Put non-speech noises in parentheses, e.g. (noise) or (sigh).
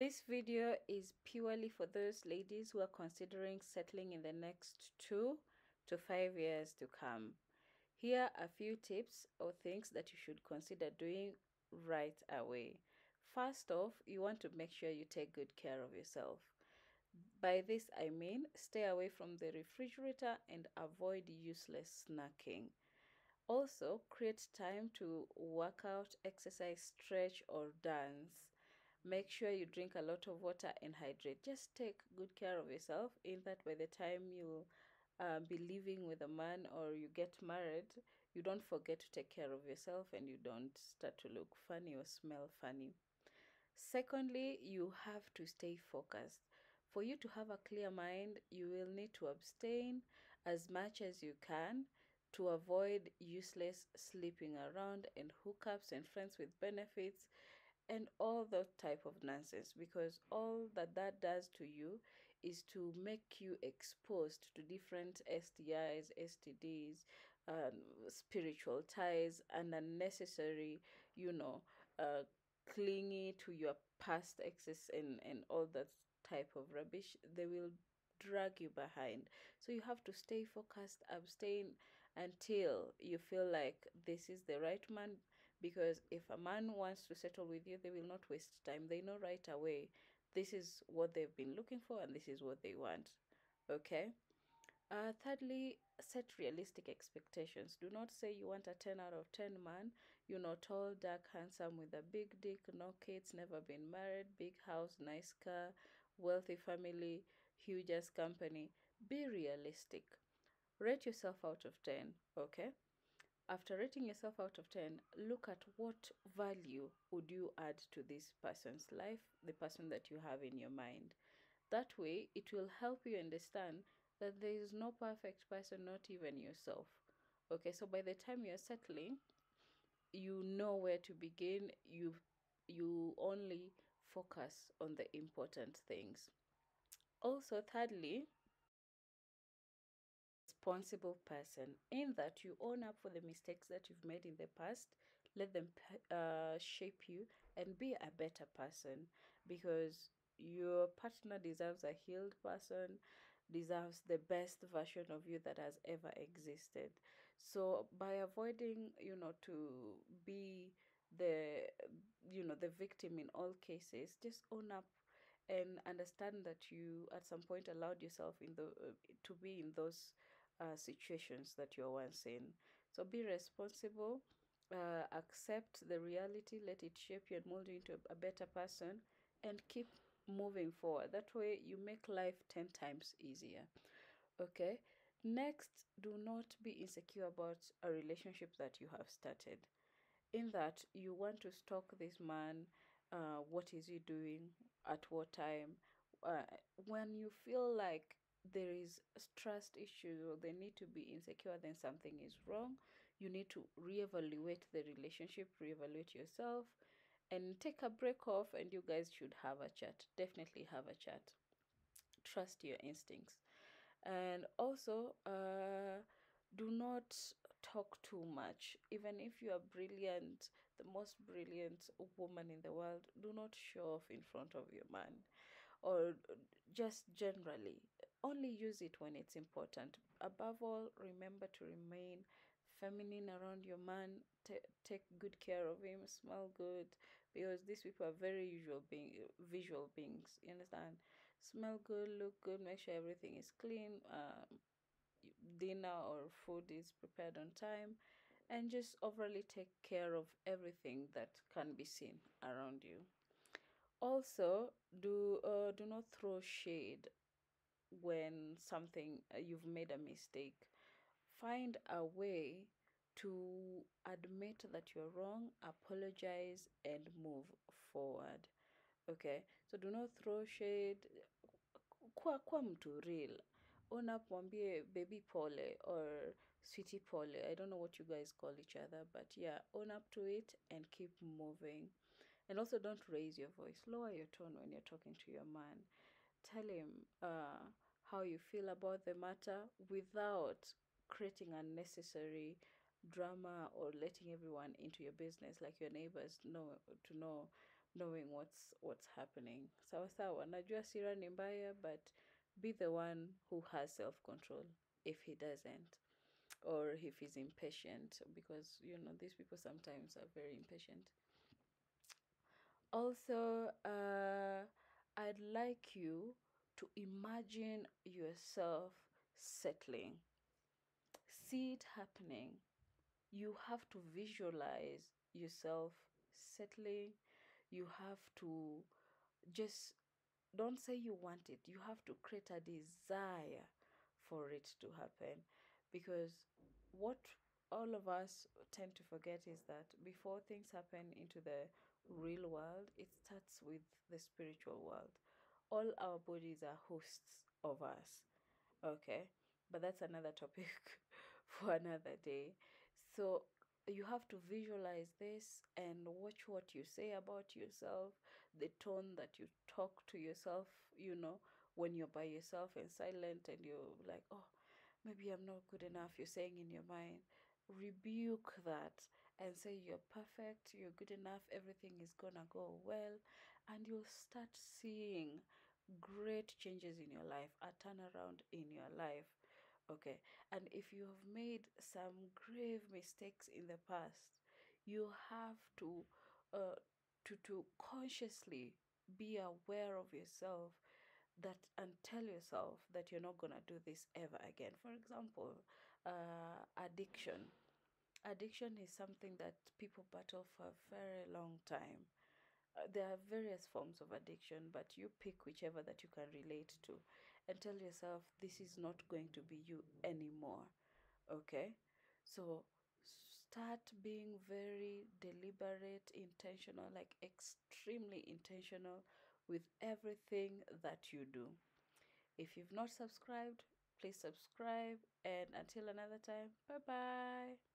This video is purely for those ladies who are considering settling in the next two to five years to come. Here are a few tips or things that you should consider doing right away. First off, you want to make sure you take good care of yourself. By this, I mean stay away from the refrigerator and avoid useless snacking. Also, create time to work out, exercise, stretch, or dance make sure you drink a lot of water and hydrate. Just take good care of yourself in that by the time you uh, be living with a man or you get married you don't forget to take care of yourself and you don't start to look funny or smell funny. Secondly you have to stay focused. For you to have a clear mind you will need to abstain as much as you can to avoid useless sleeping around and hookups and friends with benefits and all that type of nonsense because all that that does to you is to make you exposed to different STIs, STDs, um, spiritual ties, and unnecessary, you know, uh, clingy to your past exes and, and all that type of rubbish. They will drag you behind. So you have to stay focused, abstain until you feel like this is the right man. Because if a man wants to settle with you, they will not waste time. They know right away this is what they've been looking for and this is what they want. Okay? Uh, thirdly, set realistic expectations. Do not say you want a 10 out of 10 man. You're not tall, dark, handsome with a big dick, no kids, never been married, big house, nice car, wealthy family, huge ass company. Be realistic. Rate yourself out of 10, okay? After rating yourself out of 10, look at what value would you add to this person's life, the person that you have in your mind. That way, it will help you understand that there is no perfect person, not even yourself. Okay, so by the time you're settling, you know where to begin. You you only focus on the important things. Also, thirdly, responsible person in that you own up for the mistakes that you've made in the past let them uh, shape you and be a better person because your partner deserves a healed person deserves the best version of you that has ever existed. So by avoiding you know to be the you know the victim in all cases just own up and understand that you at some point allowed yourself in the uh, to be in those uh, situations that you're once in. So be responsible uh, accept the reality let it shape you and mold you into a better person and keep moving forward. That way you make life 10 times easier. Okay? Next do not be insecure about a relationship that you have started. In that you want to stalk this man uh, what is he doing at what time uh, when you feel like there is trust issues or they need to be insecure then something is wrong. You need to reevaluate the relationship reevaluate yourself and take a break off and you guys should have a chat. Definitely have a chat. Trust your instincts. And also uh do not talk too much. Even if you are brilliant the most brilliant woman in the world do not show off in front of your man. Or just generally only use it when it's important. Above all remember to remain feminine around your man T- take good care of him smell good because these people are very usual being visual beings you understand? Smell good look good make sure everything is clean um, dinner or food is prepared on time and just overly take care of everything that can be seen around you. Also do uh, do not throw shade when something uh, you've made a mistake find a way to admit that you're wrong apologize and move forward. Okay? So do not throw shade. Kwa kwa mtu real. Mwambie baby pole or sweetie pole. I don't know what you guys call each other but yeah own up to it and keep moving. And also don't raise your voice. Lower your tone when you're talking to your man. Tell him uh, how you feel about the matter without creating unnecessary drama or letting everyone into your business like your neighbors know to know knowing what's what's happening. Sawa sawa najua sira ni mbaya but be the one who has self control if he doesn't or if he's impatient because you know these people sometimes are very impatient. Also uh, i'd like you to imagine yourself settling. See it happening. You have to visualize yourself settling. You have to just don't say you want it. You have to create a desire for it to happen. Because what all of us tend to forget is that before things happen into the real world it starts with the spiritual world all our bodies are hosts of us. Okay? But that's another topic (laughs) for another day. So you have to visualize this and watch what you say about yourself the tone that you talk to yourself you know when you're by yourself and silent and you're like oh maybe i'm not good enough you're saying in your mind. Rebuke that and say you're perfect you're good enough everything is gonna go well and you'll start seeing great changes in your life a turnaround in your life. Okay. And if you have made some grave mistakes in the past you have to uh, to to consciously be aware of yourself that and tell yourself that you're not going to do this ever again. For example uh, addiction. Addiction is something that people battle for a very long time Uh, there are various forms of addiction, but you pick whichever that you can relate to and tell yourself this is not going to be you anymore. Okay? So start being very deliberate, intentional, like extremely intentional with everything that you do. If you've not subscribed, please subscribe. And until another time, bye bye.